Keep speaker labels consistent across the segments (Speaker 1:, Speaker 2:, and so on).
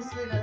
Speaker 1: size.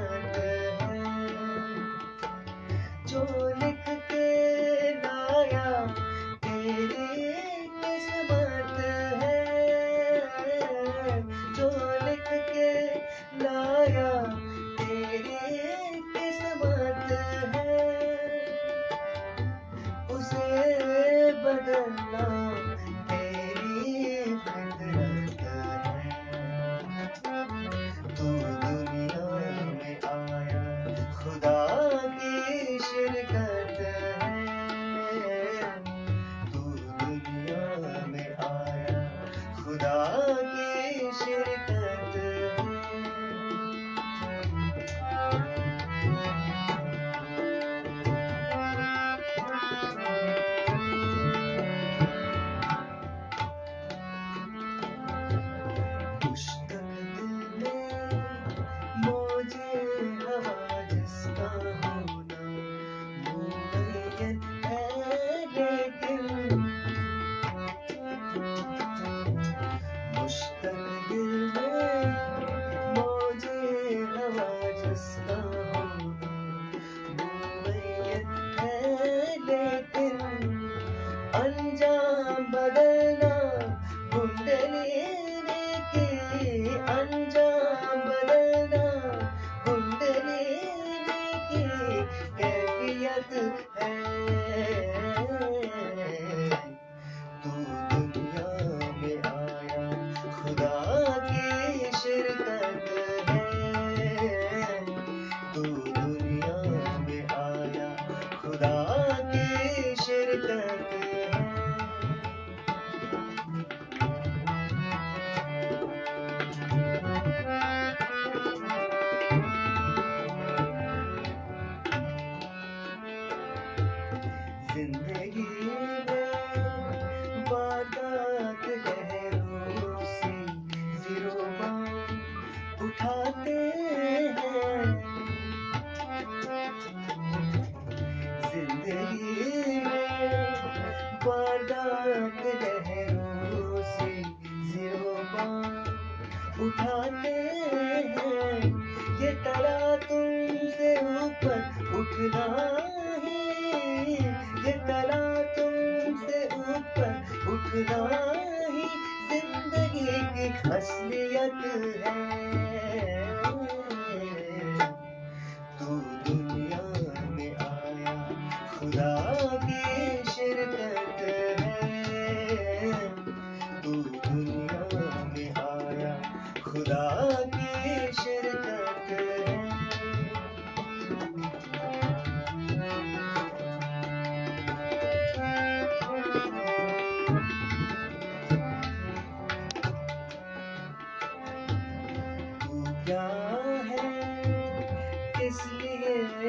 Speaker 1: Again.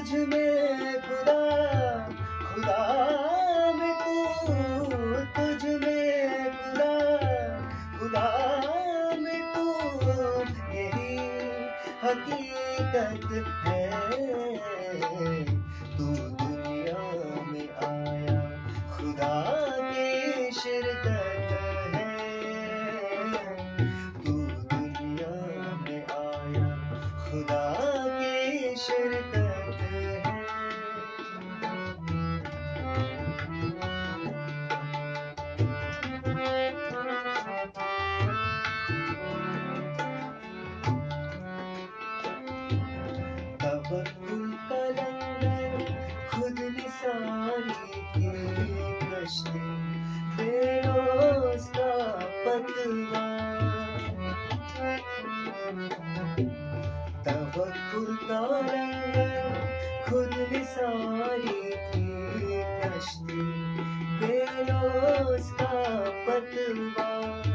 Speaker 1: तुझ में खुदा खुदा में तू, तुझ में खुदा खुदा में तू। यही हकीकत है, तू सांस पतवार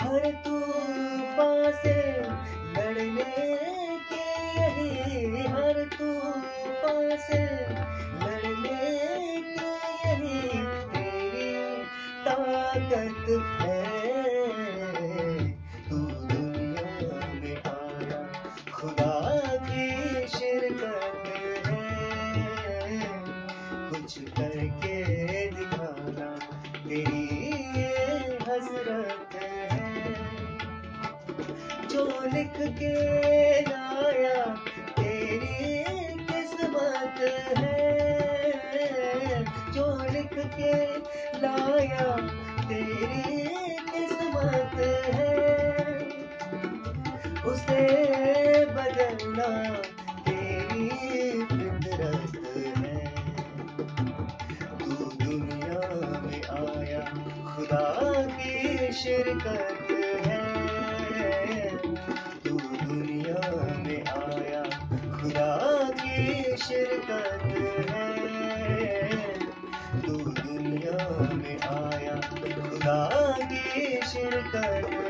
Speaker 1: हर तूफ़ान से लड़ने के यही, हर तूफ़ान से लड़ने के यही, तेरी ताकत है। रख के लाया, तेरी किस्मत है। जो लिख के लाया, तेरी किस्मत है। उसे बदलना तेरी है। तू दुनिया में आया, खुदा की शिरकत तक है तू दुनिया में आया खुदा की शिरकत।